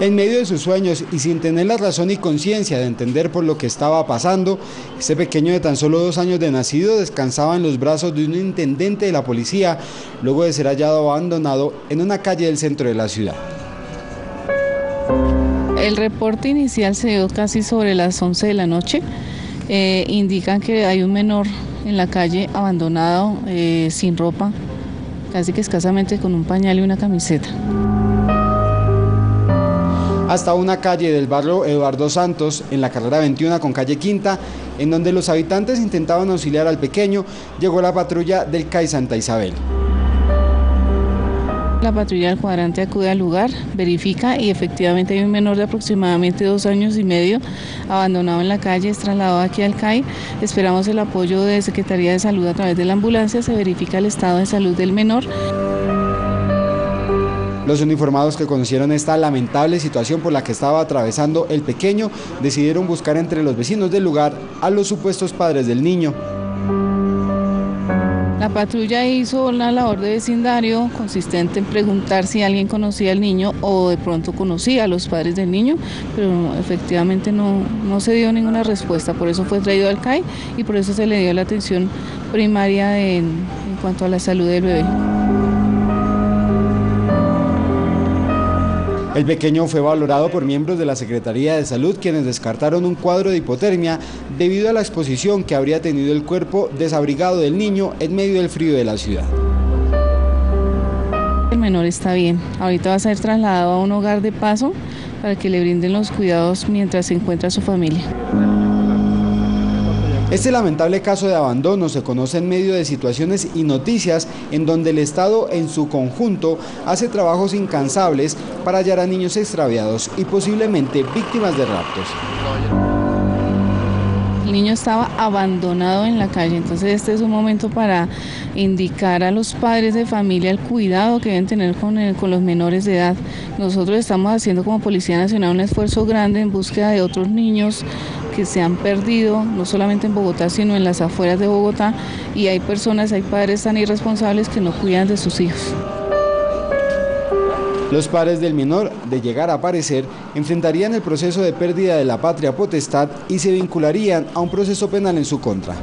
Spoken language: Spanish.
En medio de sus sueños y sin tener la razón y conciencia de entender por lo que estaba pasando, este pequeño de tan solo dos años de nacido descansaba en los brazos de un intendente de la policía luego de ser hallado abandonado en una calle del centro de la ciudad. El reporte inicial se dio casi sobre las 11 de la noche. Eh, indican que hay un menor en la calle abandonado, eh, sin ropa, casi que escasamente con un pañal y una camiseta hasta una calle del barrio Eduardo Santos, en la carrera 21 con calle Quinta, en donde los habitantes intentaban auxiliar al pequeño, llegó la patrulla del CAI Santa Isabel. La patrulla del cuadrante acude al lugar, verifica y efectivamente hay un menor de aproximadamente dos años y medio abandonado en la calle, es trasladado aquí al CAI. Esperamos el apoyo de Secretaría de Salud a través de la ambulancia, se verifica el estado de salud del menor. Los uniformados que conocieron esta lamentable situación por la que estaba atravesando el pequeño decidieron buscar entre los vecinos del lugar a los supuestos padres del niño. La patrulla hizo una labor de vecindario consistente en preguntar si alguien conocía al niño o de pronto conocía a los padres del niño, pero efectivamente no, no se dio ninguna respuesta, por eso fue traído al CAI y por eso se le dio la atención primaria en cuanto a la salud del bebé. El pequeño fue valorado por miembros de la Secretaría de Salud quienes descartaron un cuadro de hipotermia debido a la exposición que habría tenido el cuerpo desabrigado del niño en medio del frío de la ciudad. El menor está bien, ahorita va a ser trasladado a un hogar de paso para que le brinden los cuidados mientras se encuentra su familia. Este lamentable caso de abandono se conoce en medio de situaciones y noticias en donde el Estado en su conjunto hace trabajos incansables para hallar a niños extraviados y posiblemente víctimas de raptos. El niño estaba abandonado en la calle, entonces este es un momento para indicar a los padres de familia el cuidado que deben tener con, con los menores de edad. Nosotros estamos haciendo como Policía Nacional un esfuerzo grande en búsqueda de otros niños que se han perdido, no solamente en Bogotá, sino en las afueras de Bogotá, y hay personas, hay padres tan irresponsables que no cuidan de sus hijos. Los padres del menor, de llegar a aparecer, enfrentarían el proceso de pérdida de la patria potestad y se vincularían a un proceso penal en su contra.